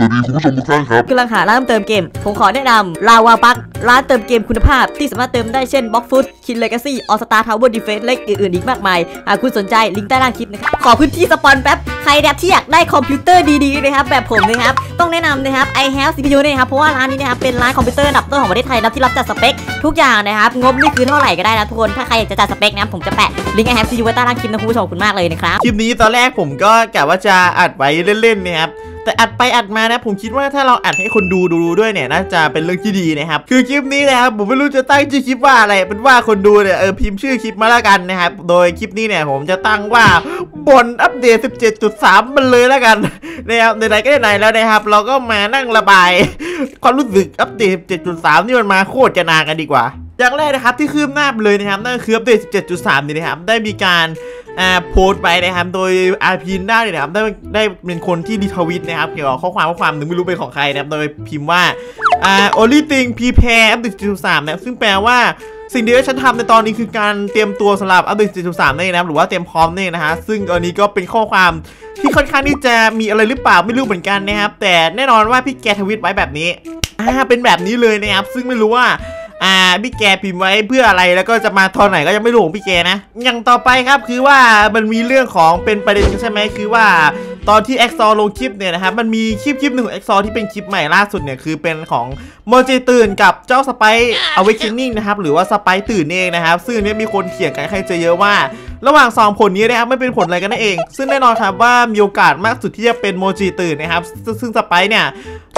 สวัสดีคุณผู้ชมทุกท่านครับกำลังหาร้านเติมเกม ผมขอแนะนำลาวาปักร้านเติมเกมคุณภาพที่สามารถเติมได้เช่น Blox Fruits King Legacy All Star Tower Defense และอื่นๆอีกมากมาย หากคุณสนใจลิงก์ใต้ล่างคลิปนะครับขอพื้นที่ spon แป๊บ ใครแบบที่อยากได้คอมพิวเตอร์ดีๆนะครับแบบผมนะครับ ต้องแนะนำนะครับ iHAVECPU นะครับเพราะว่าร้านนี้นะครับเป็นร้านคอมพิวเตอร์อันดับต้นของประเทศไทยนะที่รับจัดสเปคทุกอย่างนะครับงบนี่คือเท่าไหร่ก็ได้นะทุกคนถ้าใครอยากจะจัดสเปคนะครับผมจะแปะลิงก์ iHAVECPU ไว้ใต้ล่างคลิปนะคุณผู้ชมขอบคุณมากเลยนะครับคลิปนี้ตอนแรกผมก็กะว่าจะอัดไว้เล่นๆนะครับ แต่อัดไปอัดมานะ ผมคิดว่าถ้าเราอัดให้คนดูดูด้วยเนี่ยน่าจะเป็นเรื่องที่ดีนะครับคือคลิปนี้นะครับผมไม่รู้จะตั้งชื่อคลิปว่าอะไรเป็นว่าคนดูเนี่ยเออพิมพ์ชื่อคลิปมาแล้วกันนะครับโดยคลิปนี้เนี่ยผมจะตั้งว่าบนอัปเดต 17.3 มันเลยแล้วกันนะครับไหนๆก็ไหนแล้วนะครับ เราก็มานั่งระบาย ความรู้สึกอัปเดต 17.3 นี่มันมาโคตรจะนานกันดีกว่า อย่างแรกนะครับที่คืบหน้าไปเลยนะครับนั่นคืออัปเดต 17.3 นี่นะครับได้มีการโพสต์ไปนะครับโดยอาพีนได้เนี่ยนะครับได้ได้เป็นคนที่รีทวิตนะครับเกี่ยวกับข้อความข้อความหนึ่งไม่รู้เป็นของใครนะครับโดยพิมพ์ว่าอ่า only thing prepare อัปเดต 17.3 นะครับซึ่งแปลว่าสิ่งที่ฉันทำในตอนนี้คือการเตรียมตัวสำหรับอัปเดต17.3นั่นะครับหรือว่าเตรียมพร้อมนั่นเองนะฮะซึ่งอันนี้ก็เป็นข้อความที่ค่อนข้างที่จะมีอะไรหรือเปล่าไม่รู้เหมือนกันนะครับแต่แน่นอนว่าพี่แกทวิตไว้แบบนี้อ่าเป็นแบบนี้เลยนะครับซึ่งไม่รู้ว่า อ่าพี่แกพิมพ์ไว้เพื่ออะไรแล้วก็จะมาตอนไหนก็ยังไม่รู้ของพี่แกนะ อย่างต่อไปครับคือว่ามันมีเรื่องของเป็นประเด็นใช่ไหมคือว่าตอนที่ e x o ลงคลิปเนี่ยนะครับมันมีคลิปคลิปหนึ่งของ e x o ที่เป็นคลิปใหม่ล่าสุดเนี่ยคือเป็นของโมจิตื่นกับเจ้าสไป Awakening นะครับหรือว่าสไปตื่นเองนะครับ ซึ่งเนี้ยมีคนเถียงกันใครจอเยอะว่า ระหว่างสองผลนี้นะครับไม่เป็นผลอะไรกันนั่นเอง ซึ่งแน่นอนครับว่ามีโอกาสมากสุดที่จะเป็นโมจิตื่นนะครับซึ่งสไปเนี่ย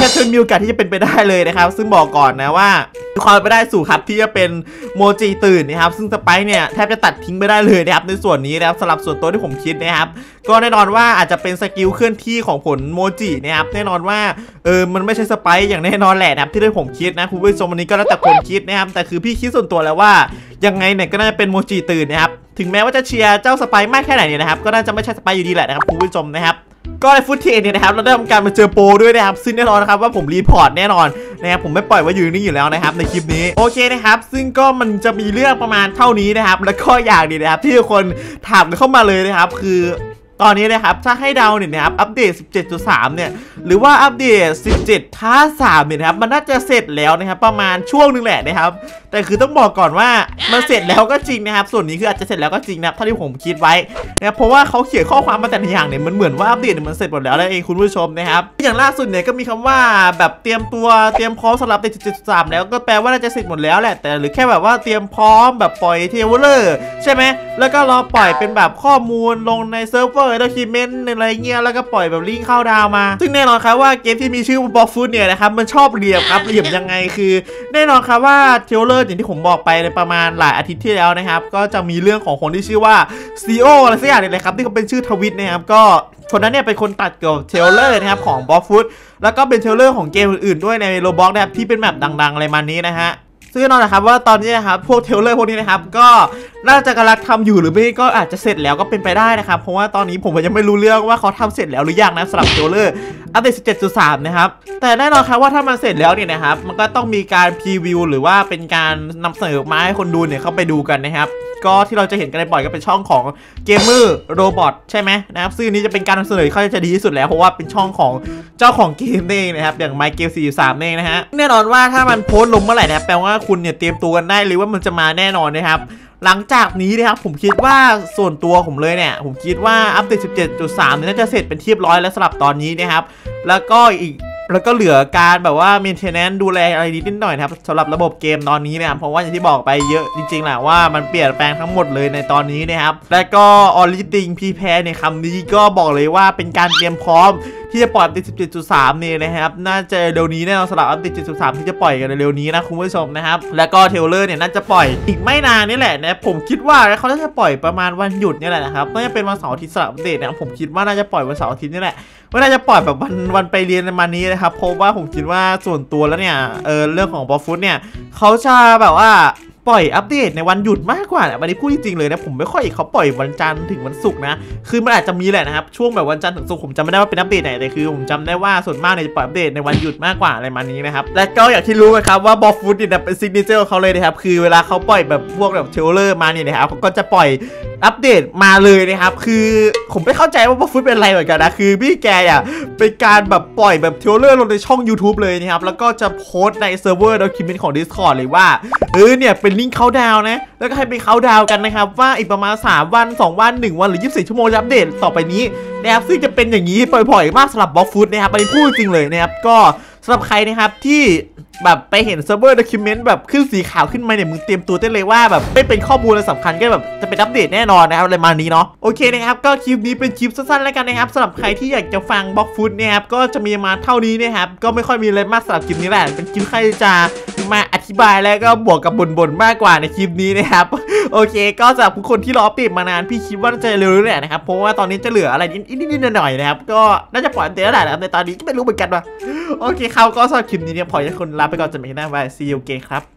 แค่เชิญมีโอกาสที่จะเป็นไปได้เลยนะครับ ซึ่งบอกก่อนนะว่ามีความเป็นไปได้สูงครับที่จะเป็นโมจิตื่นนะครับ ซึ่งสไปซ์เนี่ยแทบจะตัดทิ้งไม่ได้เลยนะครับในส่วนนี้นะครับสำหรับส่วนตัวที่ผมคิดนะครับ ก็แน่นอนว่าอาจจะเป็นสกิลเคลื่อนที่ของผลโมจินะครับแน่นอนว่าเออมันไม่ใช่สไปซ์อย่างแน่นอนแหละนะครับที่ได้ผมคิดนะคุณผู้ชมวันนี้ก็แล้วแต่คนคิดนะครับแต่คือพี่คิดส่วนตัวแล้วว่ายังไงเนี่ยก็น่าจะเป็นโมจิตื่นนะครับถึงแม้ว่าจะเชียร์เจ้าสไปซ์มากแค่ไหนเนี่ยนะครับก็น่าจะไม่ใช่สไปซ์อยู่ดีแหละนะครับคุณผู้ชมนะครับ ก็ใน footage เนี่ยนะครับเราได้ทำการมาเจอโปรด้วยนะครับซึ่งแน่นอนนะครับว่าผม report แน่นอนนะครับผมไม่ปล่อยไว้อยู่นี่อยู่แล้วนะครับในคลิปนี้โอเคนะครับซึ่งก็มันจะมีเรื่องประมาณเท่านี้นะครับแล้วก็อย่างนี้นะครับที่คนถามกันเข้ามาเลยนะครับคือ ตอนนี้นะครับถ้าให้เดาเนี่ยนะครับอัปเดต 17.3 เนี่ยหรือว่าอัปเดต 17 part 3เนี่ยนะครับมันน่าจะเสร็จแล้วนะครับประมาณช่วงนึงแหละนะครับ แต่คือต้องบอกก่อนว่ามันเสร็จแล้วก็จริงนะครับ ส่วนนี้คืออาจจะเสร็จแล้วก็จริงนะครับเท่าที่ผมคิดไว้นะเพราะว่าเขาเขียนข้อความมาแต่ละอย่างเนี่ยมันเหมือนว่าอัปเดตเนี่ยมันเสร็จหมดแล้วนั่นเองคุณผู้ชมนะครับอย่างล่าสุดเนี่ยก็มีคำว่าแบบเตรียมตัวเตรียมพร้อมสำหรับเดต17.3 แล้วก็แปลว่าน่าจะเสร็จหมดแล้วแหละแต่หรือแค่แบบว่าเตรียมพร้อมแบบปล่อย trailer ใช่ไหมแล้วก็รอปล่อยเป็นแบบข้อมูลลงในเซิร์ฟเวอร์ document อะไรเงี้ยแล้วก็ปล่อยแบบลิงเข้าดาวมา ซึ่งแน่นอนครับว่าเกมที่มีชื่อว่าบอฟฟูดเนี่ยนะครับมันชอบเหลี่ยมครับเหลี่ยมยังไงคือ แน่นอนครับว่า trailer อย่างที่ผมบอกไปในประมาณหลายอาทิตย์ที่แล้วนะครับ ก็จะมีเรื่องของคนที่ชื่อว่าซีโออะไรสักอย่างเนี่ยเลยครับที่เขาเป็นชื่อทวิตนะครับก็คนนั้นเนี่ยเป็นคนตัดเกี่ยวกับ trailer นะครับของบอฟฟูดแล้วก็เป็น trailer ของเกมอื่นๆด้วยใน Roblox นะครับที่เป็นแบบดังๆอะไรมานี้นะฮะซึ่งแน่นอนนะครับว่าตอนนี้นะครับพวก trailer พวกนี้นะครับก็ น่าจะกำลังทำอยู่หรือไม่ก็อาจจะเสร็จแล้วก็เป็นไปได้นะครับ เพราะว่าตอนนี้ผมยังไม่รู้เรื่องว่าเขาทำเสร็จแล้วหรือยังนะสำหรับ trailer อัปเดต17.3 นะครับ แต่แน่นอนครับว่าถ้ามันเสร็จแล้วเนี่ยนะครับ มันก็ต้องมีการ preview หรือว่าเป็นการนำเสนอมาให้คนดูเนี่ยเข้าไปดูกันนะครับก็ที่เราจะเห็นกันบ่อยก็เป็นช่องของเกมเมอร์โรบอทใช่ไหมนะครับซึ่งนี้จะเป็นการนำเสนอที่เขาจะดีที่สุดแล้ว เพราะว่าเป็นช่องของเจ้าของเกมนี่เองนะครับ อย่าง My Game 43นี่เองนะฮะแน่นอนว่าถ้ามันโพสต์ลงเมื่อไหร่นะแปลว่าคุณเนี่ยเตรียมตัวกันได้เลยว่ามันจะมาแน่นอนนะครับ หลังจากนี้นะครับผมคิดว่าส่วนตัวผมเลยเนี่ยผมคิดว่าอัปเดต 17.3เนี่ยน่าจะเสร็จเป็นที่เรียบร้อยแล้วสำหรับตอนนี้นะครับแล้วก็อีกแล้วก็เหลือการแบบว่า maintenance ดูแลอะไรนิดหน่อยนะครับสำหรับระบบเกมตอนนี้นะครับเพราะว่าอย่างที่บอกไปเยอะจริงๆแหละว่ามันเปลี่ยนแปลงทั้งหมดเลยในตอนนี้นะครับและก็ only thing prepare ในคำนี้ก็บอกเลยว่าเป็นการเตรียมพร้อม ที่จะปล่อยอัปเดต17.3 เนี่ยนะครับ น่าจะเร็วนี้แน่นอนสำหรับอัปเดต 17.3 ที่จะปล่อยกันเร็วนี้นะคุณผู้ชมนะครับ แล้วก็เทลเลอร์เนี่ยน่าจะปล่อยอีกไม่นานนี่แหละนะผมคิดว่าเขาน่าจะปล่อยประมาณวันหยุดนี่แหละนะครับน่าจะเป็นวันเสาร์อาทิตย์สำหรับอัปเดตนะผมคิดว่าน่าจะปล่อยวันเสาร์อาทิตย์นี่แหละไม่น่าจะปล่อยแบบวันวันไปเรียนประมาณนี้นะครับเพราะว่าผมคิดว่าส่วนตัวแล้วเนี่ยเออเรื่องของบอฟฟุตเนี่ยเขาจะแบบว่า ปล่อยอัปเดตในวันหยุดมากกว่าแหละวันนี้พูดจริงๆเลยนะผมไม่ค่อยเขาปล่อยวันจันทร์ถึงวันศุกร์นะคือมันอาจจะมีแหละนะครับช่วงแบบวันจันทร์ถึงศุกร์ผมจำไม่ได้ว่าเป็นอัปเดตไหนแต่คือผมจำได้ว่าส่วนมากเนี่ยจะปล่อยอัปเดตในวันหยุดมากกว่าอะไรมานี้นะครับและก็อย่างที่รู้นะครับว่าบอฟฟูดเนี่ยเป็น signature ของเขาเลยนะครับคือเวลาเขาปล่อยแบบพวกแบบ trailer มาเนี่ยนะครับเขาก็จะปล่อยอัปเดตมาเลยนะครับคือผมไม่เข้าใจว่าบอฟฟุตเป็นอะไรเหมือนกันนะคือพี่แกอะเป็นการแบบปล่อยแบบ trailer ลงในช่อง YouTube เลยนะครับแล้วก็จะโพสต์ในเซิร์ฟเวอร์ document ของ Discord เลยว่าเออเนี่ยเป็นลิงก์เขาดาวนะ แล้วก็ให้ไปเขาดาวกันนะครับ ว่าอีกประมาณ 3 วัน 2 วัน 1 วันหรือ 24 ชั่วโมงจะอัปเดตต่อไปนี้นะครับซึ่งจะเป็นอย่างนี้บ่อยๆมากสำหรับ Blox Fruit นะครับอันนี้พูดจริงเลยนะครับก็สำหรับใครนะครับที่แบบไปเห็นเซิร์ฟเวอร์ document แบบขึ้นสีขาวขึ้นมาเนี่ยมึงเตรียมตัวได้เลยว่าแบบไม่เป็นข้อมูลอะไรสำคัญก็แบบจะเป็นอัปเดตแน่นอนนะครับอะไรมานี้เนาะโอเคนะครับก็คลิปนี้เป็นคลิปสั้นๆแล้วกันนะครับสำหรับใครที่อยากจะฟัง Blox Fruit เนี่ยครับก็จะมีมาเท่านี้นะครับก็ไม่ค่อยมีอะไรมากสำหรับคลิปนี้แหละเป็นคลิปใครจะ มาอธิบายแล้วก็บวกกับบ่นๆมากกว่าในคลิปนี้นะครับ โอเค ก็สำหรับทุกคนที่รออัปเดตมานานพี่คิดว่าจะเร็วๆแหละนะครับเพราะว่าตอนนี้จะเหลืออะไรนิดๆหน่อยๆนะครับก็น่าจะปล่อยอัปเดแล้วแหละในตอนนี้ก็ไม่รู้เหมือนกันว่าโอเคเขาก็สำหรับคลิปนี้เนี่ยพอจะคนลาไปก่อนจะไม่ได้ว่ซีอูเกครับ